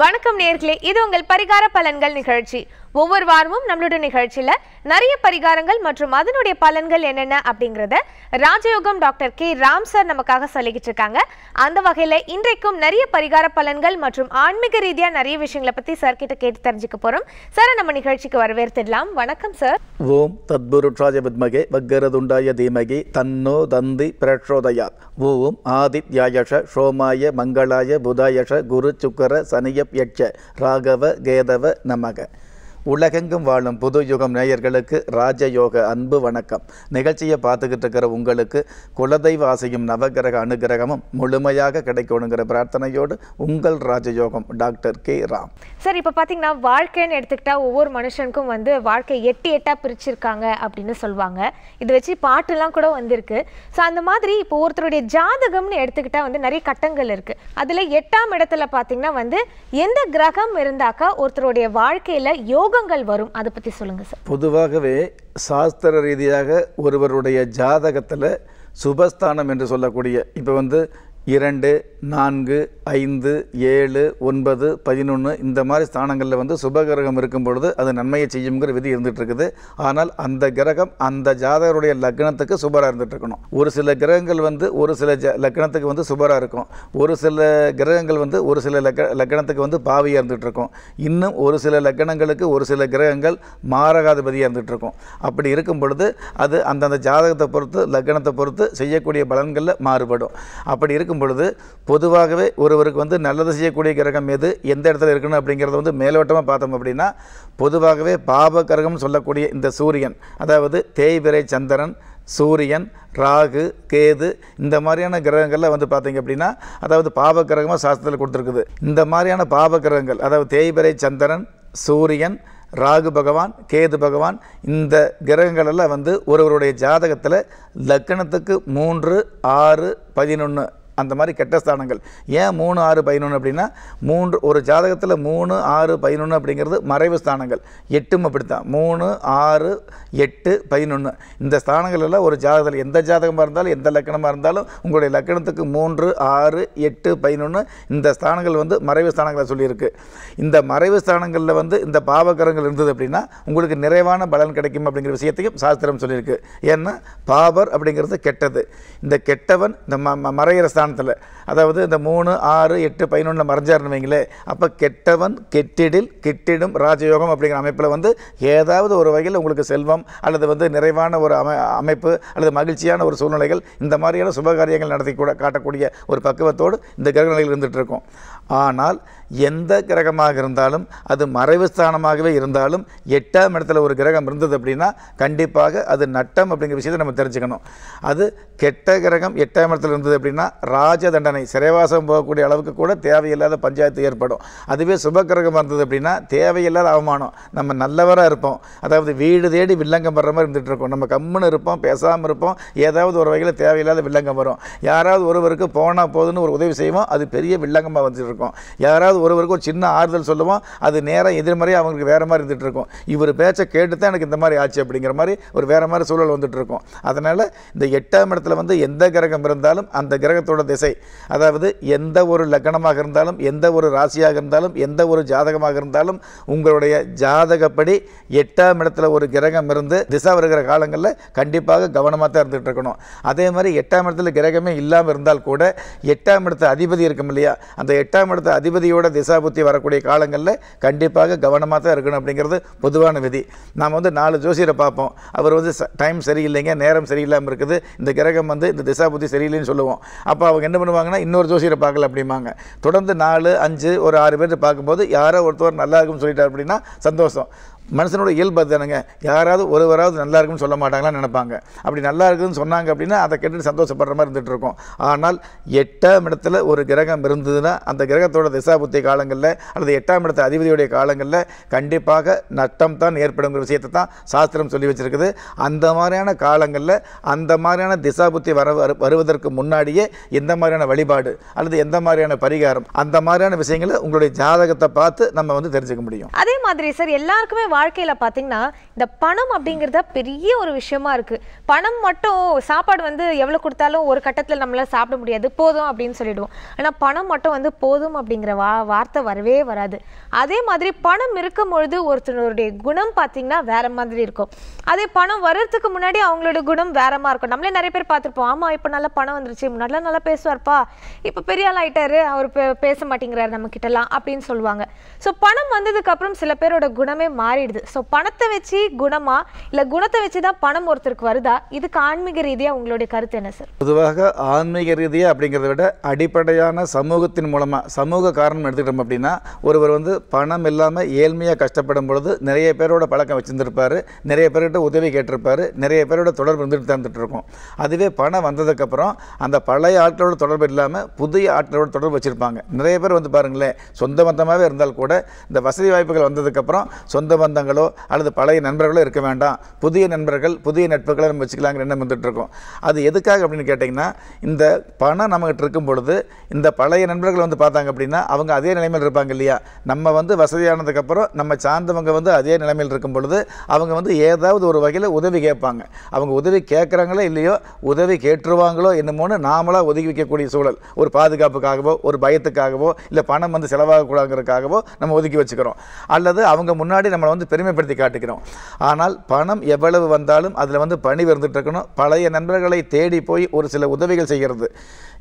வணக்கம் நேர்களே இது உங்கள் பரிகார பலன்கள் நிகழ்ச்சி. ஒவ்வொரு வாரமும் நம்மளோட நிகழ்ச்சியில நிறைய பரிகாரங்கள் மற்றும் அதனுடைய பலன்கள் என்னென்ன அப்படிங்கறத ராஜயோகம் டாக்டர் கே ராம் சார் நமக்காக சொல்லிக்கிட்டு இருக்காங்க. அந்த வகையில இன்றைக்கும் நிறைய பரிகார பலன்கள் மற்றும் ஆன்மீக ரீதியா நிறைய விஷயங்களை பத்தி சார் கிட்ட கேட்டு தெரிஞ்சுக்க போறோம். சார் நம்ம நிகழ்ச்சிக்கு வரவேற்றிடலாம் வணக்கம் சார் ஓம் தத்புருஷாய வித்மகே வக்கரதுண்டாய தீமகி தன்னோ தந்தி பிரச்சோதயாத் ஓம் ஆதித்யாயஷ சோமாய மங்களாய புதாயஷ குரு சுக்கர சனியப் யட்ச ராகவ கேதவ நமக. உலகெங்கும் வாழும் புது யுகம் நேயர்களுக்கு ராஜயோக அன்பு வணக்கம். நிகழ்ச்சியை பார்த்துக்கிட்டு இருக்கிற உங்களுக்கு குலதெய்வ ஆசையும் நவகிரக அனுகிரகமும் முழுமையாக கிடைக்கணுங்கிற பிரார்த்தனையோடு உங்கள் ராஜயோகம் டாக்டர் கே ராம். சார் இப்போ பார்த்தீங்கன்னா வாழ்க்கைன்னு எடுத்துக்கிட்டா ஒவ்வொரு மனுஷனுக்கும் வந்து வாழ்க்கை எட்டு எட்டாக பிரிச்சிருக்காங்க அப்படின்னு சொல்லுவாங்க. இதை வச்சு பாட்டுலாம் கூட வந்திருக்கு. ஸோ அந்த மாதிரி இப்போ ஒருத்தருடைய ஜாதகம்னு எடுத்துக்கிட்டா வந்து நிறைய கட்டங்கள் இருக்கு. அதில் எட்டாம் இடத்துல பார்த்தீங்கன்னா வந்து எந்த கிரகம் இருந்தாக்கா ஒருத்தருடைய வாழ்க்கையில் யோ யோகங்கள் வரும். அதை பற்றி சொல்லுங்கள் சார். பொதுவாகவே சாஸ்திர ரீதியாக ஒருவருடைய ஜாதகத்தில் சுபஸ்தானம் என்று சொல்லக்கூடிய இப்போ வந்து இரண்டு நான்கு ஐந்து ஏழு ஒன்பது பதினொன்று இந்த மாதிரி ஸ்தானங்களில் வந்து சுபகிரகம் இருக்கும் பொழுது அது நன்மையை செய்யுங்கிற விதி இருந்துகிட்டு இருக்குது ஆனால் அந்த கிரகம் அந்த ஜாதகருடைய லக்னத்துக்கு சுபராக இருந்துகிட்டு இருக்கணும் ஒரு சில கிரகங்கள் வந்து ஒரு சில ஜ லக்னத்துக்கு வந்து சுபராக இருக்கும். ஒரு சில கிரகங்கள் வந்து ஒரு சில லக்க லக்னத்துக்கு வந்து பாவியாக இருந்துகிட்டு இருக்கும் இன்னும் ஒரு சில லக்னங்களுக்கு ஒரு சில கிரகங்கள் மாரகாதிபதியாக இருந்துகிட்டு இருக்கும் அப்படி இருக்கும் பொழுது அது அந்தந்த ஜாதகத்தை பொறுத்து லக்னத்தை பொறுத்து செய்யக்கூடிய பலன்களில் மாறுபடும். அப்படி இருக்கும் பொழுது பொதுவாகவே ஒருவருக்கு வந்து நல்லது செய்யக்கூடிய கிரகம் எது எந்த இடத்துல இருக்கணும் அப்படிங்கிறத வந்து மேலோட்டமாக பார்த்தோம் அப்படின்னா பொதுவாகவே பாப கிரகம்னு சொல்லக்கூடிய இந்த சூரியன் அதாவது தேய்பிரை சந்திரன் சூரியன் ராகு கேது இந்த மாதிரியான கிரகங்கள்லாம் வந்து பார்த்தீங்க அப்படின்னா அதாவது பாப கிரகமாக சாஸ்திரத்தில் கொடுத்துருக்குது. இந்த மாதிரியான பாப கிரகங்கள் அதாவது தேய்பிரை சந்திரன் சூரியன் ராகு பகவான் கேது பகவான் இந்த கிரகங்களெல்லாம் வந்து ஒருவருடைய ஜாதகத்தில் லக்கணத்துக்கு மூன்று ஆறு பதினொன்று அந்த மாதிரி கெட்ட ஸ்தானங்கள். ஏன் மூணு ஆறு பதினொன்று அப்படின்னா மூன்று ஒரு ஜாதகத்தில் மூணு ஆறு பதினொன்று அப்படிங்கிறது மறைவு ஸ்தானங்கள். எட்டும் அப்படித்தான். மூணு ஆறு எட்டு பதினொன்று இந்த ஸ்தானங்கள் எல்லாம் ஒரு ஜாதகத்தில் எந்த ஜாதகமாக இருந்தாலும் எந்த லக்கணமாக இருந்தாலும் உங்களுடைய லக்கணத்துக்கு மூன்று ஆறு எட்டு பதினொன்று இந்த ஸ்தானங்கள் வந்து மறைவு ஸ்தானங்களை சொல்லியிருக்கு. இந்த மறைவு ஸ்தானங்களில் வந்து இந்த பாவகரங்கள் இருந்தது அப்படின்னா உங்களுக்கு நிறைவான பலன் கிடைக்கும் அப்படிங்கிற விஷயத்தையும் சாஸ்திரம் சொல்லியிருக்கு. ஏன்னா பாபர் அப்படிங்கிறது கெட்டது. இந்த கெட்டவன் இந்த ம ம- மறையிற ஸ்தானத்தில் அதாவது இந்த மூணு ஆறு எட்டு பதினொன்றில் மறைஞ்சாருன்னு வைங்களேன் அப்போ கெட்டவன் கெட்டிடில் கெட்டிடும் ராஜயோகம் அப்படிங்கிற அமைப்பில் வந்து ஏதாவது ஒரு வகையில் உங்களுக்கு செல்வம் அல்லது வந்து நிறைவான ஒரு அமை அமைப்பு அல்லது மகிழ்ச்சியான ஒரு சூழ்நிலைகள் இந்த மாதிரியான சுபகாரியங்கள் நடத்தி கூட காட்டக்கூடிய ஒரு பக்குவத்தோடு இந்த கிரக இருந்துகிட்டு இருக்கும். ஆனால் எந்த கிரகமாக இருந்தாலும் அது மறைவு ஸ்தானமாகவே இருந்தாலும் எட்டாம் இடத்துல ஒரு கிரகம் இருந்தது அப்படின்னா கண்டிப்பாக அது நட்டம் அப்படிங்கிற விஷயத்தை நம்ம தெரிஞ்சுக்கணும். அது கெட்ட கிரகம் எட்டாம் இடத்துல இருந்தது அப்படின்னா ராஜ தண்டனை சிறைவாசம் போகக்கூடிய அளவுக்கு கூட தேவையில்லாத பஞ்சாயத்து ஏற்படும். அதுவே சுப கிரகமாக இருந்தது அப்படின்னா தேவையில்லாத அவமானம். நம்ம நல்லவராக இருப்போம். அதாவது வீடு தேடி வில்லங்கம் வர்ற மாதிரி இருந்துகிட்டு இருக்கோம். நம்ம கம்முன்னு இருப்போம் பேசாமல் இருப்போம். ஏதாவது ஒரு வகையில் தேவையில்லாத வில்லங்கம் வரும். யாராவது ஒருவருக்கு போனால் போதுன்னு ஒரு உதவி செய்வோம். அது பெரிய வில்லங்கமாக வந்துட்டு இருக்கும். யாராவது ஒருவருக்கு ஒரு சின்ன ஆறுதல் சொல்லுவோம் அது நேரம் எதிர்மறையாக அவங்களுக்கு வேறு மாதிரி இருந்துட்டு இருக்கும். இவர் பேச்சை கேட்டு தான் எனக்கு இந்த மாதிரி ஆச்சு அப்படிங்கிற மாதிரி ஒரு வேறு மாதிரி சூழல் வந்துட்டு இருக்கும். அதனால் இந்த எட்டாம் இடத்துல வந்து எந்த கிரகம் இருந்தாலும் அந்த கிரகத்தோட திசை அதாவது எந்த ஒரு லக்கணமாக இருந்தாலும் எந்த ஒரு ராசியாக இருந்தாலும் எந்த ஒரு ஜாதகமாக இருந்தாலும் உங்களுடைய ஜாதகப்படி எட்டாம் இடத்துல ஒரு கிரகம் இருந்து திசை வருகிற காலங்களில் கண்டிப்பாக கவனமாக தான் இருந்துகிட்டு இருக்கணும். அதே மாதிரி எட்டாம் இடத்துல கிரகமே இல்லாமல் இருந்தால் கூட எட்டாம் இடத்து அதிபதி இருக்கும் இல்லையா? அந்த எட்டாம் இடத்து அதிபதியோட திசாபுத்தி வரக்கூடிய காலங்களில் கண்டிப்பாக கவனமாக தான் இருக்கணும் அப்படிங்கிறது பொதுவான விதி. நாம் வந்து நாலு ஜோசியரை பார்ப்போம். அவர் வந்து டைம் சரியில்லைங்க நேரம் சரியில்லாமல் இருக்குது. இந்த கிரகம் வந்து இந்த திசாபுத்தி சரியில்லைன்னு சொல்லுவோம். அப்போ அவங்க என்ன பண்ணுவாங்கன்னா இன்னொரு ஜோசியரை பார்க்கல அப்படிம்பாங்க. தொடர்ந்து நாலு அஞ்சு ஒரு ஆறு பேர் பார்க்கும்போது யாரோ ஒருத்தவர் நல்லா இருக்கும்னு சொல்லிட்டார் அப்படின்னா சந்தோஷம். மனுஷனோட இயல்பு தானுங்க யாராவது ஒருவராவது நல்லா இருக்குன்னு சொல்ல மாட்டாங்களான்னு நினைப்பாங்க. அப்படி நல்லா இருக்குதுன்னு சொன்னாங்க அப்படின்னா அதை கேட்டு சந்தோஷப்படுற மாதிரி இருந்துட்டு ஆனால் எட்டாம் இடத்துல ஒரு கிரகம் இருந்ததுன்னா அந்த கிரகத்தோட திசாபுத்தி காலங்களில் அல்லது எட்டாம் இடத்து அதிபதியுடைய காலங்களில் கண்டிப்பாக நட்டம் தான் ஏற்படுங்கிற விஷயத்தை தான் சாஸ்திரம் சொல்லி வச்சிருக்குது. அந்த மாதிரியான காலங்களில் அந்த மாதிரியான திசாபுத்தி வர வரு- வருவதற்கு முன்னாடியே எந்த மாதிரியான வழிபாடு அல்லது எந்த மாதிரியான பரிகாரம் அந்த மாதிரியான விஷயங்களை உங்களுடைய ஜாதகத்தை பார்த்து நம்ம வந்து தெரிஞ்சுக்க முடியும். அதே மாதிரி சார் எல்லாருக்குமே வாழ்க்கையில் பார்த்தீங்கன்னா இந்த பணம் அப்படிங்கிறத பெரிய ஒரு விஷயமா இருக்கு. பணம் மட்டும் சாப்பாடு வந்து எவ்வளோ கொடுத்தாலும் ஒரு கட்டத்தில் நம்மளால் சாப்பிட முடியாது. போதும் அப்படின்னு சொல்லிடுவோம். ஆனால் பணம் மட்டும் வந்து போதும் அப்படிங்கிற வா வார்த்தை வரவே வராது. அதே மாதிரி பணம் இருக்கும் பொழுது ஒருத்தருடைய குணம் பார்த்தீங்கன்னா வேற மாதிரி இருக்கும். அதே பணம் வர்றதுக்கு முன்னாடி அவங்களோட குணம் வேறமா இருக்கும். நம்மளே நிறைய பேர் பார்த்துருப்போம் ஆமாம் இப்போ நல்லா பணம் வந்துருச்சு. முன்னாடிலாம் நல்லா பேசுவார்ப்பா. இப்போ பெரிய ஆள் ஆயிட்டாரு. அவர் பே- பேச மாட்டேங்கிறாரு நம்ம கிட்டலாம் அப்படின்னு சொல்லுவாங்க. ஸோ பணம் வந்ததுக்கு அப்புறம் சில பேரோட குணமே ஆயிடுது ஸோ பணத்தை வச்சு குணமா இல்ல குணத்தை வச்சு தான் பணம் ஒருத்தருக்கு வருதா? இதுக்கு ஆன்மீக ரீதியா உங்களுடைய கருத்து என்ன சார் பொதுவாக ஆன்மீக ரீதியாக அப்படிங்கிறத விட அடிப்படையான சமூகத்தின் மூலமாக சமூக காரணம் எடுத்துக்கிட்டோம் அப்படின்னா ஒருவர் வந்து பணம் இல்லாமல் ஏழ்மையாக கஷ்டப்படும் பொழுது நிறைய பேரோட பழக்கம் வச்சுருந்துருப்பார் நிறைய பேர்கிட்ட உதவி கேட்டிருப்பாரு நிறைய பேரோட தொடர்பு இருந்துட்டு தந்துட்டு இருக்கும் அதுவே பணம் வந்ததுக்கப்புறம் அந்த பழைய ஆட்களோட தொடர்பு இல்லாமல் புதிய ஆட்களோட தொடர்பு வச்சுருப்பாங்க. நிறைய பேர் வந்து பாருங்களேன் சொந்த பந்தமாகவே இருந்தால் கூட இந்த வசதி வாய்ப்புகள் வந்ததுக்கப்புறம் சொந்த பந்தங்களோ அல்லது பழைய நண்பர்களோ இருக்க வேண்டாம். புதிய நண்பர்கள் புதிய நட்புகளை நம்ம வச்சுக்கலாங்கிற எண்ணம் வந்துட்டு இருக்கோம். அது எதுக்காக அப்படின்னு கேட்டிங்கன்னா இந்த பணம் நம்மகிட்ட இருக்கும் பொழுது இந்த பழைய நண்பர்கள் வந்து பார்த்தாங்க அப்படின்னா அவங்க அதே நிலைமையில் இருப்பாங்க இல்லையா? நம்ம வந்து வசதியானதுக்கப்புறம் நம்ம சார்ந்தவங்க வந்து அதே நிலைமையில் இருக்கும் பொழுது அவங்க வந்து ஏதாவது ஒரு வகையில் உதவி கேட்பாங்க. அவங்க உதவி கேட்குறாங்களோ இல்லையோ உதவி கேட்டுருவாங்களோ என்னமோன்னு நாமளாக ஒதுக்கி வைக்கக்கூடிய சூழல். ஒரு பாதுகாப்புக்காகவோ ஒரு பயத்துக்காகவோ இல்லை பணம் வந்து செலவாகக்கூடாதுங்கிறதுக்காகவோ நம்ம ஒதுக்கி வச்சுக்கிறோம். அல்லது அவங்க முன்னாடி நம்மளை வந்து பெருமைப்படுத்தி காட்டுக்கிறோம் ஆனால் பணம் எவ்வளவு வந்தாலும் அதில் வந்து பணி இருந்துட்டு இருக்கணும். பழைய நண்பர்களை தேடி போய் ஒரு சில உதவிகள் செய்கிறது.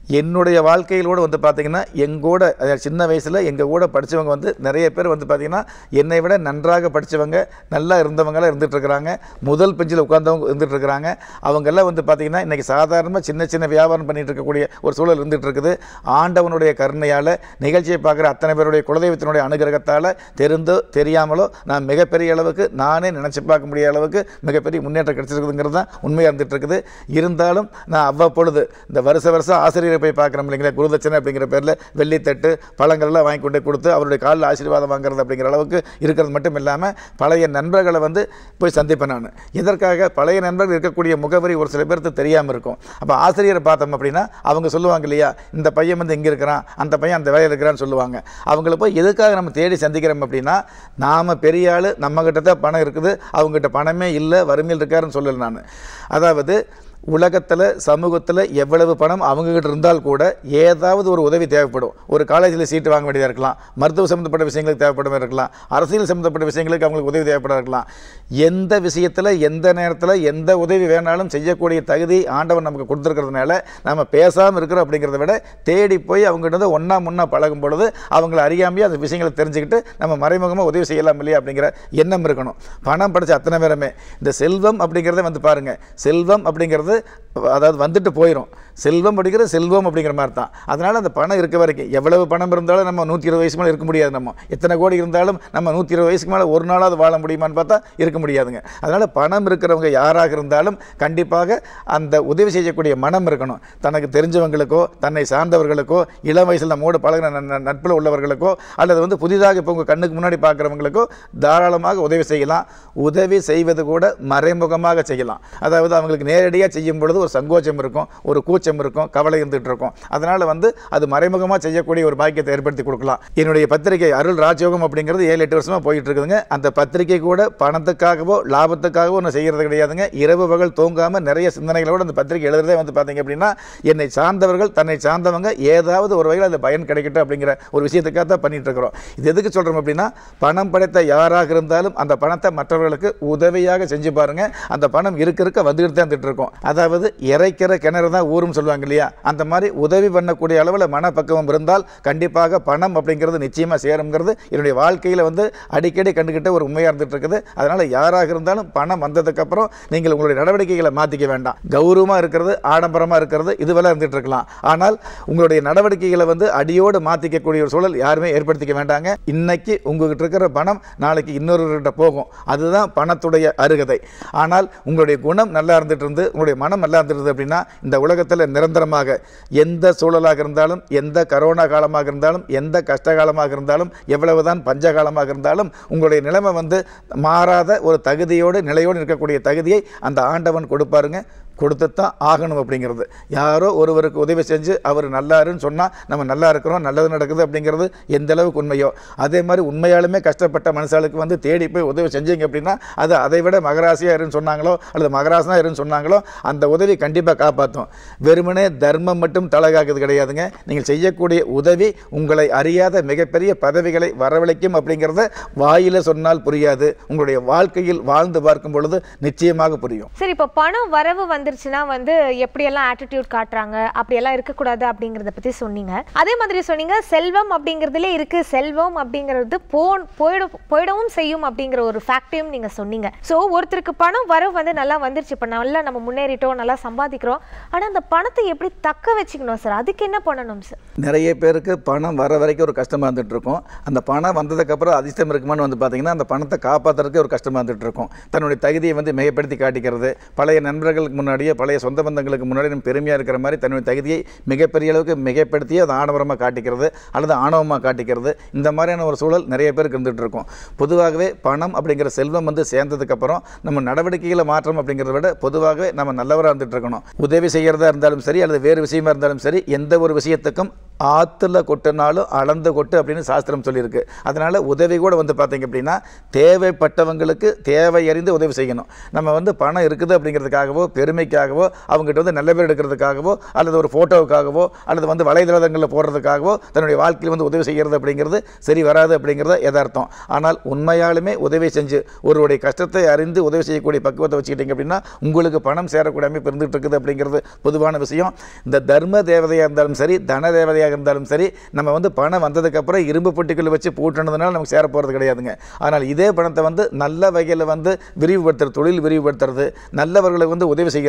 என்னுடைய வாழ்க்கையிலோடு வந்து பார்த்திங்கன்னா எங்கூட அதாவது சின்ன வயசில் எங்கள் கூட படித்தவங்க வந்து நிறைய பேர் வந்து பார்த்திங்கன்னா என்னை விட நன்றாக படித்தவங்க நல்லா இருந்தவங்களாம் இருந்துகிட்ருக்குறாங்க முதல் பெஞ்சில் உட்காந்தவங்க இருந்துகிட்ருக்குறாங்க அவங்கெல்லாம் வந்து பார்த்திங்கன்னா இன்றைக்கி சாதாரணமாக சின்ன சின்ன வியாபாரம் பண்ணிகிட்ருக்கக்கூடிய ஒரு சூழல் இருந்துகிட்ருக்குது ஆண்டவனுடைய கருணையால் நிகழ்ச்சியை பார்க்குற அத்தனை பேருடைய குலதெய்வத்தினுடைய அனுகிரகத்தால் தெரிந்தோ தெரியாமலோ நான் மிகப்பெரிய அளவுக்கு நானே நினச்சி பார்க்க முடிய அளவுக்கு மிகப்பெரிய முன்னேற்றம் கிடச்சிருக்குதுங்கிறது தான் உண்மையாக இருந்துகிட்ருக்குது இருந்தாலும் நான் அவ்வப்பொழுது இந்த வருஷ வருஷம் ஆசிரியர் போய் பார்க்குறோம் இல்லைங்களா? குருதட்சணை அப்படிங்கிற பேரில் வெள்ளித்தட்டு பழங்கள்லாம் வாங்கி கொண்டு கொடுத்து அவருடைய காலில் ஆசீர்வாதம் வாங்குறது அப்படிங்கிற அளவுக்கு இருக்கிறது மட்டும் இல்லாமல் பழைய நண்பர்களை வந்து போய் சந்திப்பேன் நான். இதற்காக பழைய நண்பர்கள் இருக்கக்கூடிய முகவரி ஒரு சில பேருக்கு தெரியாமல் இருக்கும். அப்போ ஆசிரியரை பார்த்தோம் அப்படின்னா அவங்க சொல்லுவாங்க இல்லையா? இந்த பையன் வந்து இங்கே இருக்கிறான் அந்த பையன் அந்த வேலையில் இருக்கிறான்னு சொல்லுவாங்க. அவங்கள போய் எதுக்காக நம்ம தேடி சந்திக்கிறோம் அப்படின்னா நாம் பெரிய ஆள் நம்மக்கிட்ட தான் பணம் இருக்குது அவங்ககிட்ட பணமே இல்லை வறுமையில் இருக்காருன்னு சொல்லல நான். அதாவது உலகத்தில் சமூகத்தில் எவ்வளவு பணம் அவங்ககிட்ட இருந்தால் கூட ஏதாவது ஒரு உதவி தேவைப்படும். ஒரு காலேஜில் சீட்டு வாங்க வேண்டியதாக இருக்கலாம். மருத்துவ சம்மந்தப்பட்ட விஷயங்களுக்கு தேவைப்படும் இருக்கலாம். அரசியல் சம்மந்தப்பட்ட விஷயங்களுக்கு அவங்களுக்கு உதவி தேவைப்பட இருக்கலாம். எந்த விஷயத்தில் எந்த நேரத்தில் எந்த உதவி வேணாலும் செய்யக்கூடிய தகுதி ஆண்டவன் நமக்கு கொடுத்துருக்கிறதுனால நம்ம பேசாமல் இருக்கிறோம் அப்படிங்கிறத விட தேடி போய் அவங்ககிட்ட ஒன்றா முன்னா பழகும் பொழுது அவங்கள அறியாமையே அந்த விஷயங்களை தெரிஞ்சுக்கிட்டு நம்ம மறைமுகமாக உதவி செய்யலாம் இல்லையா அப்படிங்கிற எண்ணம் இருக்கணும். பணம் படித்த அத்தனை பேருமே. இந்த செல்வம் அப்படிங்கிறத வந்து பாருங்கள் செல்வம் அப்படிங்கிறது அதாவது வந்துட்டு போயிடும் செல்வம் படிக்கிற செல்வம் அப்படிங்கிற மாதிரி தான். அதனால் அந்த பணம் இருக்க வரைக்கும் எவ்வளவு பணம் இருந்தாலும் நம்ம நூற்றி இருபது வயசு மேலே இருக்க முடியாது நம்ம. எத்தனை கோடி இருந்தாலும் நம்ம நூற்றி இருபது வயசுக்கு மேலே ஒரு நாளாவது வாழ முடியுமான்னு பார்த்தா இருக்க முடியாதுங்க. அதனால் பணம் இருக்கிறவங்க யாராக இருந்தாலும் கண்டிப்பாக அந்த உதவி செய்யக்கூடிய மனம் இருக்கணும். தனக்கு தெரிஞ்சவங்களுக்கோ தன்னை சார்ந்தவர்களுக்கோ இளம் வயசில் நம்மோடு பழகின நட்பில் உள்ளவர்களுக்கோ அல்லது வந்து புதிதாக இப்போ உங்கள் கண்ணுக்கு முன்னாடி பார்க்குறவங்களுக்கோ தாராளமாக உதவி செய்யலாம். உதவி செய்வது கூட மறைமுகமாக செய்யலாம். அதாவது அவங்களுக்கு நேரடியாக செய்யும் பொழுது ஒரு சங்கோச்சம் இருக்கும் ஒரு கூச்சம் இருக்கும் கவலை இருந்துகிட்டு இருக்கும். அதனால் வந்து அது மறைமுகமாக செய்யக்கூடிய ஒரு பாக்கியத்தை ஏற்படுத்தி கொடுக்கலாம். என்னுடைய பத்திரிகை அருள் ராஜயோகம் அப்படிங்கிறது ஏழு எட்டு வருஷமாக போயிட்டு இருக்குதுங்க அந்த பத்திரிகை கூட பணத்துக்காகவோ லாபத்துக்காகவோ ஒன்று செய்கிறது கிடையாதுங்க. இரவு பகல் தூங்காமல் நிறைய சிந்தனைகளோடு அந்த பத்திரிகை எழுதுறதே வந்து பார்த்தீங்க அப்படின்னா என்னை சார்ந்தவர்கள் தன்னை சார்ந்தவங்க ஏதாவது ஒரு வகையில் அந்த பயன் கிடைக்கட்டும் அப்படிங்கிற ஒரு விஷயத்துக்காக தான் பண்ணிகிட்டு இருக்கிறோம் இது எதுக்கு சொல்கிறோம் அப்படின்னா பணம் படைத்த யாராக இருந்தாலும் அந்த பணத்தை மற்றவர்களுக்கு உதவியாக செஞ்சு பாருங்கள் அந்த பணம் இருக்க இருக்க வந்துகிட்டு தான் இருந்துட்டு இருக்கும். அதாவது இறைக்கிற கிணறு தான் ஊரும் சொல்லுவாங்க இல்லையா? அந்த மாதிரி உதவி பண்ணக்கூடிய அளவில் மனப்பக்குவம் இருந்தால் கண்டிப்பாக பணம் அப்படிங்கிறது நிச்சயமாக சேருங்கிறது என்னுடைய வாழ்க்கையில் வந்து அடிக்கடி கண்டுக்கிட்ட ஒரு உண்மையாக இருந்துட்டு இருக்குது. அதனால் யாராக இருந்தாலும் பணம் வந்ததுக்கப்புறம் நீங்கள் உங்களுடைய நடவடிக்கைகளை மாற்றிக்க வேண்டாம். கௌரவமாக இருக்கிறது ஆடம்பரமாக இருக்கிறது இதுவெல்லாம் இருந்துட்டு இருக்கலாம். ஆனால் உங்களுடைய நடவடிக்கைகளை வந்து அடியோடு மாற்றிக்கக்கூடிய ஒரு சூழல் யாருமே ஏற்படுத்திக்க வேண்டாங்க. இன்னைக்கு உங்ககிட்ட இருக்கிற பணம் நாளைக்கு இன்னொருவர்கிட்ட போகும். அதுதான் பணத்துடைய அருகதை. ஆனால் உங்களுடைய குணம் நல்லா இருந்துட்டு இருந்து உங்களுடைய மனம் நல்லா இருந்துருது அப்படின்னா இந்த உலகத்தில் நிரந்தரமாக எந்த சூழலாக இருந்தாலும் எந்த கரோனா காலமாக இருந்தாலும் எந்த கஷ்ட காலமாக இருந்தாலும் எவ்வளவுதான் பஞ்ச காலமாக இருந்தாலும் உங்களுடைய நிலைமை வந்து மாறாத ஒரு தகுதியோடு நிலையோடு இருக்கக்கூடிய தகுதியை அந்த ஆண்டவன் கொடுப்பாருங்க. கொடுத்து தான் ஆகணும் அப்படிங்கிறது. யாரோ ஒருவருக்கு உதவி செஞ்சு அவர் நல்லாருன்னு சொன்னால் நம்ம நல்லா இருக்கிறோம் நல்லது நடக்குது அப்படிங்கிறது எந்த அளவுக்கு உண்மையோ. அதே மாதிரி உண்மையாலுமே கஷ்டப்பட்ட மனுஷாளுக்கு வந்து தேடி போய் உதவி செஞ்சீங்க அப்படின்னா அது அதை விட மகராசியாக இருன்னு சொன்னாங்களோ அல்லது மகராசனா இருன்னு சொன்னாங்களோ அந்த உதவி கண்டிப்பாக காப்பாற்றும் வெறுமனே தர்மம் மட்டும் தலைகாக்குது கிடையாதுங்க. நீங்கள் செய்யக்கூடிய உதவி உங்களை அறியாத மிகப்பெரிய பதவிகளை வரவழைக்கும் அப்படிங்கிறத வாயில சொன்னால் புரியாது. உங்களுடைய வாழ்க்கையில் வாழ்ந்து பார்க்கும் பொழுது நிச்சயமாக புரியும். சரி இப்போ பணம் வரவு வந்துருச்சுன்னா வந்து எப்படியெல்லாம் ஆட்டிடியூட் காட்டுறாங்க? அப்படியெல்லாம் இருக்கக்கூடாது அப்படிங்கிறத பற்றி சொன்னீங்க. அதே மாதிரி சொன்னீங்க செல்வம் அப்படிங்கிறதுலே இருக்குது செல்வம் அப்படிங்கிறது போ போயிட போயிடவும் செய்யும் அப்படிங்கிற ஒரு ஃபேக்டையும் நீங்கள் சொன்னீங்க. ஸோ ஒருத்தருக்கு பணம் வரவு வந்து நல்லா வந்துருச்சு. இப்போ நல்லா நம்ம முன்னேறிட்டோம் நல்லா சம்பாதிக்கிறோம். ஆனால் அந்த பணத்தை எப்படி தக்க வச்சுக்கணும் சார்? அதுக்கு என்ன பண்ணணும் சார்? நிறைய பேருக்கு பணம் வர வரைக்கும் ஒரு கஷ்டமாக இருந்துட்டு இருக்கும். அந்த பணம் வந்ததுக்கப்புறம் அதிர்ஷ்டம் இருக்குமான்னு வந்து பார்த்தீங்கன்னா அந்த பணத்தை காப்பாற்றுறதுக்கு ஒரு கஷ்டமாக இருந்துட்டு இருக்கும். தன்னுடைய தகுதியை வந்து மிகப்படுத்தி காட்டிக்கிறது. பழைய நண்பர்களுக்கு முன்னாடி முன்னாடியே பழைய சொந்த பந்தங்களுக்கு முன்னாடி நம்ம பெருமையாக இருக்கிற மாதிரி தன்னுடைய தகுதியை மிகப்பெரிய அளவுக்கு மிகப்படுத்தி அதை ஆடம்பரமாக காட்டிக்கிறது அல்லது ஆணவமாக காட்டிக்கிறது. இந்த மாதிரியான ஒரு சூழல் நிறைய பேருக்கு இருந்துகிட்டு இருக்கும். பொதுவாகவே பணம் அப்படிங்கிற செல்வம் வந்து சேர்ந்ததுக்கப்புறம் நம்ம நடவடிக்கைகளை மாற்றம் அப்படிங்கிறத விட பொதுவாகவே நம்ம நல்லவராக இருந்துகிட்டு இருக்கணும். உதவி செய்கிறதா இருந்தாலும் சரி அல்லது வேறு விஷயமா இருந்தாலும் சரி எந்த ஒரு விஷயத்துக்கும் ஆற்றுல கொட்டினாலும் அளந்து கொட்டு அப்படின்னு சாஸ்திரம் சொல்லியிருக்கு. அதனால் உதவி கூட வந்து பார்த்தீங்க அப்படின்னா தேவைப்பட்டவங்களுக்கு தேவை அறிந்து உதவி செய்யணும். நம்ம வந்து பணம் இருக்குது அப்படிங்கிறதுக்காகவோ பெருமைக்காகவோ அவங்ககிட்ட வந்து நல்ல பேர் எடுக்கிறதுக்காகவோ அல்லது ஒரு ஃபோட்டோவுக்காகவோ அல்லது வந்து வலைதளங்களில் போடுறதுக்காகவோ தன்னுடைய வாழ்க்கையில் வந்து உதவி செய்கிறது அப்படிங்கிறது சரி வராது அப்படிங்கிறத எதார்த்தம் ஆனால் உண்மையாலுமே உதவி செஞ்சு ஒருவருடைய கஷ்டத்தை அறிந்து உதவி செய்யக்கூடிய பக்குவத்தை வச்சுக்கிட்டீங்க அப்படின்னா உங்களுக்கு பணம் சேரக்கூடிய அமைப்பு இருந்துகிட்டு இருக்குது அப்படிங்கிறது பொதுவான விஷயம். இந்த தர்ம தேவதையாக இருந்தாலும் சரி தன தேவதையாக இருந்தாலும் சரி நம்ம வந்து பணம் வந்ததுக்கப்புறம் இரும்பு பெட்டிக்குள்ள வச்சு பூட்டினதுனால நமக்கு சேர போகிறது கிடையாதுங்க. ஆனால் இதே பணத்தை வந்து நல்ல வகையில் வந்து விரிவுபடுத்துறது தொழில் விரிவுபடுத்துறது நல்லவர்களுக்கு வந்து உதவி செய்கிறது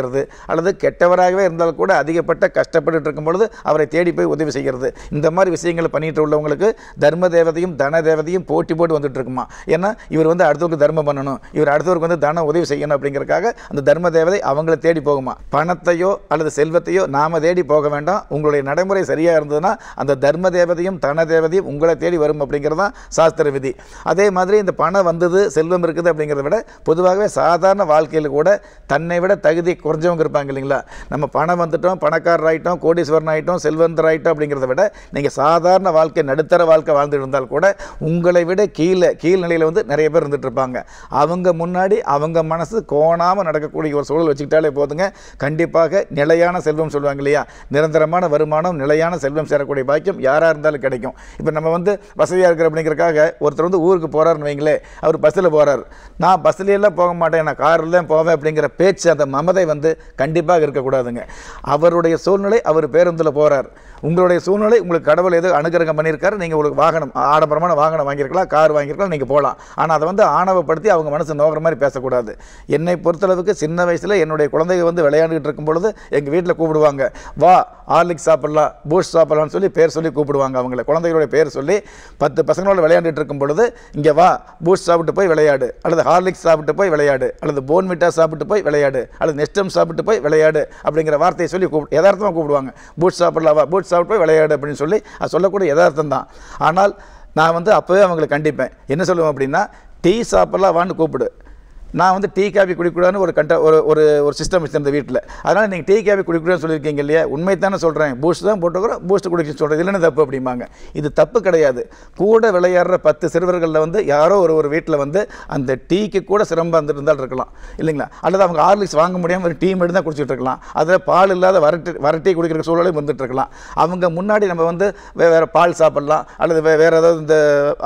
அல்லது கெட்டவராகவே இருந்தாலும் கூட அதிகப்பட்ட கஷ்டப்பட்டு இருக்கும் பொழுது அவரை தேடி போய் உதவி செய்கிறது. இந்த மாதிரி விஷயங்களை பண்ணிட்டு உள்ளவங்களுக்கு தர்ம தேவதையும் தன தேவதையும் போட்டி போட்டு வந்துட்டு இருக்குமா? ஏன்னா இவர் வந்து அடுத்தவருக்கு தர்மம் பண்ணணும். இவர் அடுத்தவருக்கு வந்து தன உதவி செய்யணும் அப்படிங்கிறக்காக அந்த தர்ம தேவதை அவங்கள தேடி போகுமா? பணத்தையோ அல்லது செல்வத்தையோ நாம தேடி போக வேண்டாம். உங்களுடைய நடைமுறை சரியாக இருந்ததுன்னா அந்த தர்ம தேவதையும் தன தேவதையும் உங்களை தேடி வரும் அப்படிங்கிறது தான் சாஸ்திர விதி. அதே மாதிரி இந்த பணம் வந்தது செல்வம் இருக்குது அப்படிங்கிறத விட பொதுவாகவே சாதாரண வாழ்க்கையில் கூட தன்னை விட தகுதி குறைஞ்சவங்க இருப்பாங்க இல்லைங்களா? நம்ம பணம் வந்துட்டோம் பணக்காரர் ஆகிட்டோம் கோடீஸ்வரன் ஆகிட்டோம் செல்வந்தர் ஆகிட்டோம் அப்படிங்கிறத விட நீங்கள் சாதாரண வாழ்க்கை நடுத்தர வாழ்க்கை வாழ்ந்துட்டு இருந்தால் கூட உங்களை விட கீழே கீழ் நிலையில் வந்து நிறைய பேர் இருந்துட்டு இருப்பாங்க. அவங்க முன்னாடி அவங்க மனசு கோணாமல் நடக்கக்கூடிய ஒரு சூழல் வச்சுக்கிட்டாலே போதுங்க. கண்டிப்பாக நிலையான செல்வம் சொல்லுவாங்க இல்லையா? நிரந்தரமான வருமானம் நிலையான செல்வம் சேரக்கூடிய பாக்கியம் யாராக இருந்தாலும் கிடைக்கும். இப்போ நம்ம வந்து வசதியாக இருக்கிற அப்படிங்கிறக்காக ஒருத்தர் வந்து ஊருக்கு போகிறாருன்னு வைங்களே அவர் பஸ்ஸில் போகிறார் நான் பஸ்லேயெல்லாம் போக மாட்டேன். நான் காரில் தான் போவேன் அப்படிங்கிற பேச்சு அந்த மமதை வந்து கண்டிப்பாக இருக்கக்கூடாதுங்க. அவருடைய சூழ்நிலை அவர் பேருந்தில் போகிறார் உங்களுடைய சூழ்நிலை உங்களுக்கு கடவுள் எது அனுகிரகம் பண்ணியிருக்காரு நீங்கள் உங்களுக்கு வாகனம் ஆடம்பரமான வாகனம் வாங்கியிருக்கலாம் கார் வாங்கியிருக்கலாம் நீங்கள் போகலாம் ஆனால் அதை வந்து ஆணவப்படுத்தி அவங்க மனசு நோக்கிற மாதிரி பேசக்கூடாது. என்னை பொறுத்தளவுக்கு சின்ன வயசில் என்னுடைய குழந்தைங்க வந்து விளையாண்டுக்கிட்டு இருக்கும் பொழுது எங்கள் வீட்டில் கூப்பிடுவாங்க வா ஹார்லிக்ஸ் சாப்பிட்லாம் பூஸ்ட் சாப்பிட்லான்னு சொல்லி பேர் சொல்லி கூப்பிடுவாங்க அவங்கள. குழந்தைகளோட பேர் சொல்லி பத்து பசங்களோட விளையாண்டுட்டு இருக்கும் பொழுது இங்கே வா பூஸ்ட் சாப்பிட்டு போய் விளையாடு. அல்லது ஹார்லிக்ஸ் சாப்பிட்டு போய் விளையாடு. அல்லது போன்மிட்டா சாப்பிட்டு போய் விளையாடு. அல்லது நெஸ்டம் சாப்பிட்டு போய் விளையாடு. அப்படிங்கிற வார்த்தையை சொல்லி கூப்பிடு எதார்த்தமாக கூப்பிடுவாங்க. பூஸ்ட் சாப்பிடலாம் வா பூஸ்ட் சாப்பிட்டு போய் விளையாடு அப்படின்னு சொல்லி அது சொல்லக்கூடிய யதார்த்தம் தான் ஆனால் நான் வந்து அப்போவே அவங்களை கண்டிப்பேன். என்ன சொல்லுவேன் அப்படின்னா டீ சாப்பிட்லாம் வான்னு கூப்பிடு. நான் வந்து டீ காஃபி குடிக்கூடாதுன்னு ஒரு கண்ட ஒரு ஒரு ஒரு சிஸ்டம் வச்சுருந்த வீட்டில் அதனால் நீங்கள் டீ காஃபி குடிக்கூடாதுன்னு சொல்லியிருக்கீங்க இல்லையா? உண்மை தானே சொல்கிறேன் பூஸ்ட் தான் போட்டுக்கிறோம் பூஸ்ட் குடிக்க சொல்கிறது இல்லைன்னு தப்பு அப்படிம்பாங்க. இது தப்பு கிடையாது. கூட விளையாடுற பத்து சிறுவர்களில் வந்து யாரோ ஒரு ஒரு வீட்டில் வந்து அந்த டீக்கு கூட சிரமம் வந்துட்டு இருந்தால் இருக்கலாம். இல்லைங்களா? அல்லது அவங்க ஹார்லிக்ஸ் வாங்க முடியாமல் ஒரு டீ மட்டும் தான் குடிச்சிட்டு இருக்கலாம். அதில் பால் இல்லாத வரட்டி வரட்டி குடிக்கிற சூழலையும் வந்துட்டு இருக்கலாம். அவங்க முன்னாடி நம்ம வந்து வே வேறு பால் சாப்பிட்லாம். அல்லது வே வேறு ஏதாவது இந்த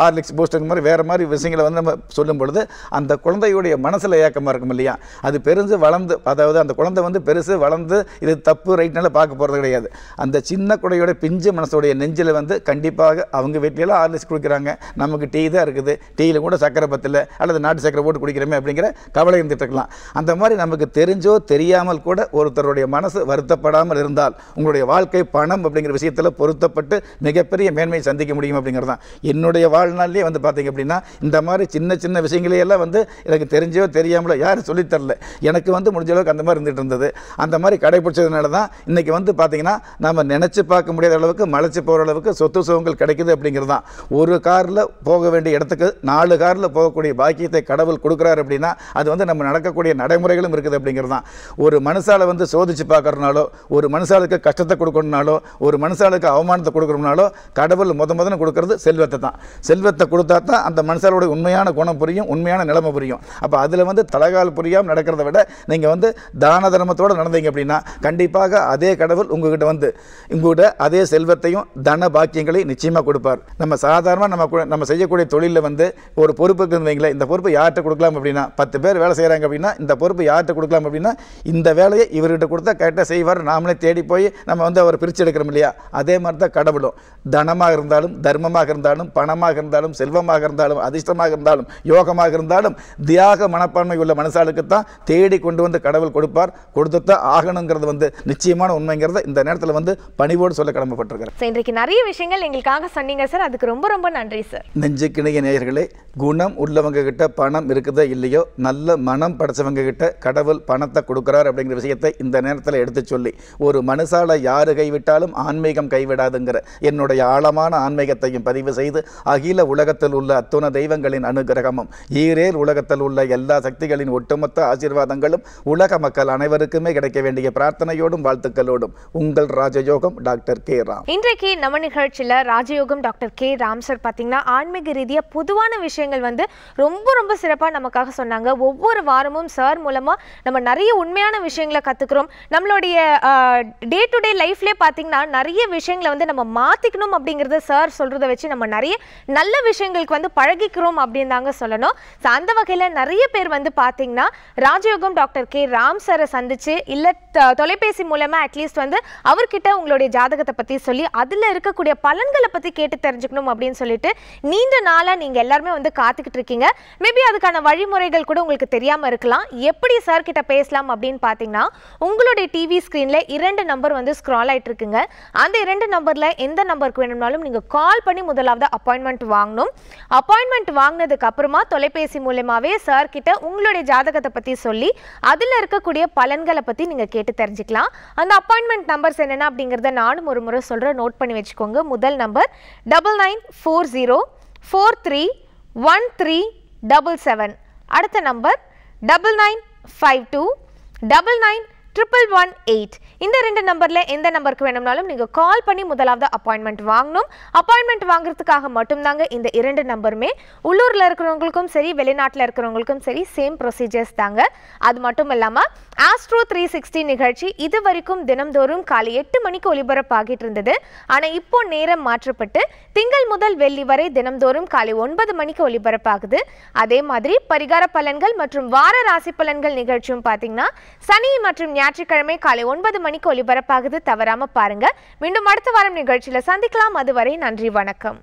ஹார்லிக்ஸ் பூஸ்ட் இந்த மாதிரி வேறு மாதிரி விஷயங்களை வந்து நம்ம சொல்லும் பொழுது அந்த குழந்தையுடைய மனசில் ஏக்கமாக இருக்கும் இல்லையா? அது பெருசு வளர்ந்து அதாவது அந்த குழந்தை வந்து பெருசு வளர்ந்து இது தப்பு ரைட்னால பார்க்க போகிறது கிடையாது. அந்த சின்ன குடையோட பிஞ்சு மனசோடைய நெஞ்சில் வந்து கண்டிப்பாக அவங்க வீட்டிலலாம் ஆர்லிஸ்ட் கொடுக்குறாங்க. நமக்கு டீ தான் இருக்குது. டீயில் கூட சக்கரை பத்தில் அல்லது நாட்டு சக்கரை போட்டு குடிக்கிறோமே அப்படிங்கிற கவலை இருந்துட்டுருக்கலாம் அந்த மாதிரி நமக்கு தெரிஞ்சோ தெரியாமல் கூட ஒருத்தருடைய மனசு வருத்தப்படாமல் இருந்தால் உங்களுடைய வாழ்க்கை பணம் அப்படிங்கிற விஷயத்தில் பொருத்தப்பட்டு மிகப்பெரிய மேன்மையை சந்திக்க முடியும் அப்படிங்கிறது தான் என்னுடைய வாழ்நாள்லேயே வந்து பார்த்தீங்க அப்படின்னா இந்த மாதிரி சின்ன சின்ன விஷயங்களையெல்லாம் வந்து எனக்கு தெரிஞ்சோ தெரிஞ்சோ தெரியாமலோ யாரும் சொல்லித் தரல. எனக்கு வந்து முடிஞ்ச அளவுக்கு அந்த மாதிரி இருந்துட்டு இருந்தது. அந்த மாதிரி கடைபிடிச்சதுனால தான் இன்றைக்கி வந்து பார்த்தீங்கன்னா நம்ம நினச்சி பார்க்க முடியாத அளவுக்கு மலைச்சி போகிற அளவுக்கு சொத்து சுகங்கள் கிடைக்குது அப்படிங்கிறது தான். ஒரு காரில் போக வேண்டிய இடத்துக்கு நாலு காரில் போகக்கூடிய பாக்கியத்தை கடவுள் கொடுக்குறாரு அப்படின்னா அது வந்து நம்ம நடக்கக்கூடிய நடைமுறைகளும் இருக்குது அப்படிங்கிறது தான். ஒரு மனுஷால வந்து சோதிச்சு பார்க்கறனாலோ ஒரு மனுஷாளுக்கு கஷ்டத்தை கொடுக்கணும்னாலோ ஒரு மனுஷாளுக்கு அவமானத்தை கொடுக்கணும்னாலோ கடவுள் முத முதல்ல கொடுக்கறது செல்வத்தை தான். செல்வத்தை கொடுத்தா தான் அந்த மனுஷாலோட உண்மையான குணம் புரியும் உண்மையான நிலைமை புரியும். அப்போ அது அதில் வந்து தலகால் புரியாமல் நடக்கிறத விட நீங்கள் வந்து தான தர்மத்தோடு நடந்தீங்க அப்படின்னா கண்டிப்பாக அதே கடவுள் உங்ககிட்ட வந்து உங்கள்கிட்ட அதே செல்வத்தையும் தன பாக்கியங்களையும் நிச்சயமாக கொடுப்பார். நம்ம சாதாரணமாக நம்ம நம்ம செய்யக்கூடிய தொழிலில் வந்து ஒரு பொறுப்பு இருந்தீங்களே இந்த பொறுப்பு யார்கிட்ட கொடுக்கலாம் அப்படின்னா பத்து பேர் வேலை செய்கிறாங்க அப்படின்னா இந்த பொறுப்பு யார்கிட்ட கொடுக்கலாம் அப்படின்னா இந்த வேலையை இவர்கிட்ட கொடுத்தா கரெக்டாக செய்வார். நாமளே தேடி போய் நம்ம வந்து அவர் பிரித்து எடுக்கிறோம் இல்லையா? அதே மாதிரி தான் கடவுளும். தனமாக இருந்தாலும் தர்மமாக இருந்தாலும் பணமாக இருந்தாலும் செல்வமாக இருந்தாலும் அதிர்ஷ்டமாக இருந்தாலும் யோகமாக இருந்தாலும் தியாக மன மனப்பான்மை உள்ள மனசாளுக்கு தான் தேடி கொண்டு வந்து கடவுள் கொடுப்பார். கொடுத்துத்தான் ஆகணுங்கிறது வந்து நிச்சயமான உண்மைங்கிறத இந்த நேரத்தில் வந்து பணிவோடு சொல்ல கடமைப்பட்டிருக்கிறேன். இன்றைக்கு நிறைய விஷயங்கள் எங்களுக்காக சொன்னீங்க சார் அதுக்கு ரொம்ப ரொம்ப நன்றி சார் நெஞ்சுக்கிணைய நேயர்களே குணம் உள்ளவங்க கிட்ட பணம் இருக்குதோ இல்லையோ நல்ல மனம் படைச்சவங்க கிட்ட கடவுள் பணத்தை கொடுக்குறார் அப்படிங்கிற விஷயத்தை இந்த நேரத்தில் எடுத்து சொல்லி ஒரு மனுஷால யாரு கைவிட்டாலும் ஆன்மீகம் கைவிடாதுங்கிற என்னுடைய ஆழமான ஆன்மீகத்தையும் பதிவு செய்து அகில உலகத்தில் உள்ள அத்துண தெய்வங்களின் அனுகிரகமும் ஈரேல் உலகத்தில் உள்ள எல்லா சக்திகளின் ஒட்டுமொத்த ஆசீர்வாதங்களும் உலக மக்கள் அனைவருக்குமே கிடைக்க வேண்டிய பிரார்த்தனையோடும் வாழ்த்துக்களோடும். உங்கள் ராஜயோகம் டாக்டர் கே. ராம். இன்றைக்கு நம்ம நிகழ்ச்சியில் ராஜயோகம் டாக்டர் கே. ராம் சார் பார்த்தீங்கன்னா ஆன்மீக ரீதியாக பொதுவான விஷயங்கள் வந்து ரொம்ப ரொம்ப சிறப்பாக நமக்காக சொன்னாங்க. ஒவ்வொரு வாரமும் சார் மூலமாக நம்ம நிறைய உண்மையான விஷயங்களை கற்றுக்குறோம் நம்மளுடைய டே டு டே லைஃப்லேயே பார்த்தீங்கன்னா நிறைய விஷயங்களை வந்து நம்ம மாற்றிக்கணும் அப்படிங்கிறத சார் சொல்கிறத வச்சு நம்ம நிறைய நல்ல விஷயங்களுக்கு வந்து பழகிக்கிறோம் அப்படின்னு தாங்க சொல்லணும். ஸோ அந்த வகையில் நிறைய பேர் வந்து பார்த்தீங்கன்னா ராஜயோகம் டாக்டர் கே. ராம் சாரை சந்திச்சு இல்லை தொலைபேசி மூலமாக அட்லீஸ்ட் வந்து அவர்கிட்ட உங்களுடைய ஜாதகத்தை பற்றி சொல்லி அதில் இருக்கக்கூடிய பலன்களை பற்றி கேட்டு தெரிஞ்சுக்கணும் அப்படின்னு சொல்லிட்டு நீண்ட நாளாக நீங்கள் எல்லாருமே வந்து காத்துக்கிட்டு இருக்கீங்க. மேபி அதுக்கான வழிமுறைகள் கூட உங்களுக்கு தெரியாமல் இருக்கலாம். எப்படி சார் கிட்ட பேசலாம் அப்படின்னு பார்த்தீங்கன்னா உங்களுடைய டிவி ஸ்க்ரீனில் இரண்டு நம்பர் வந்து ஸ்க்ரால் ஆயிட்டு இருக்குங்க. அந்த இரண்டு நம்பரில் எந்த நம்பருக்கு வேணும்னாலும் நீங்கள் கால் பண்ணி முதலாவது அப்பாயின்மெண்ட் வாங்கணும். அப்பாயின்மெண்ட் வாங்கினதுக்கு அப்புறமா தொலைபேசி மூலமாகவே சார் கிட்ட உங்களுடைய ஜாதகத்தை பற்றி சொல்லி அதில் இருக்கக்கூடிய பலன்களை பற்றி நீங்கள் கேட்டு தெரிஞ்சுக்கலாம். அந்த அப்பாயின்மெண்ட் நம்பர்ஸ் என்னென்ன அப்படிங்கிறத நானும் ஒரு முறை சொல்கிறேன் நோட் பண்ணி வச்சுக்கோங்க. முதல் number double nine four zero four three one three double seven அடுத்த number double nine five two double nine triple one eight இந்த ரெண்டு நம்பரில் எந்த நம்பருக்கு வேணும்னாலும் நீங்கள் கால் பண்ணி முதலாவது அப்பாயின்மெண்ட் வாங்கணும். அப்பாயின்மெண்ட் வாங்குறதுக்காக மட்டும்தாங்க இந்த இரண்டு நம்பருமே. உள்ளூரில் இருக்கிறவங்களுக்கும் சரி வெளிநாட்டில் இருக்கிறவங்களுக்கும் சரி சேம் ப்ரொசீஜர்ஸ் தாங்க. அது மட்டும் இல்லாமல் ஆஸ்ட்ரோ த்ரீ சிக்ஸ்டி நிகழ்ச்சி இது வரைக்கும் தினம்தோறும் காலை எட்டு மணிக்கு ஒலிபரப்பாகிட்டு இருந்தது. ஆனால் இப்போ நேரம் மாற்றப்பட்டு திங்கள் முதல் வெள்ளி வரை தினம்தோறும் காலை ஒன்பது மணிக்கு ஒலிபரப்பாகுது அதே மாதிரி பரிகார பலன்கள் மற்றும் வார ராசி பலன்கள் நிகழ்ச்சியும் பார்த்தீங்கன்னா சனி மற்றும் ஞாயிற்றுக்கிழமை காலை ஒன்பது மணிக்கு ஒலிபரப்பாகுது தவறாம பாருங்க. மீண்டும் அடுத்த வாரம் நிகழ்ச்சியில சந்திக்கலாம். அதுவரை நன்றி வணக்கம்.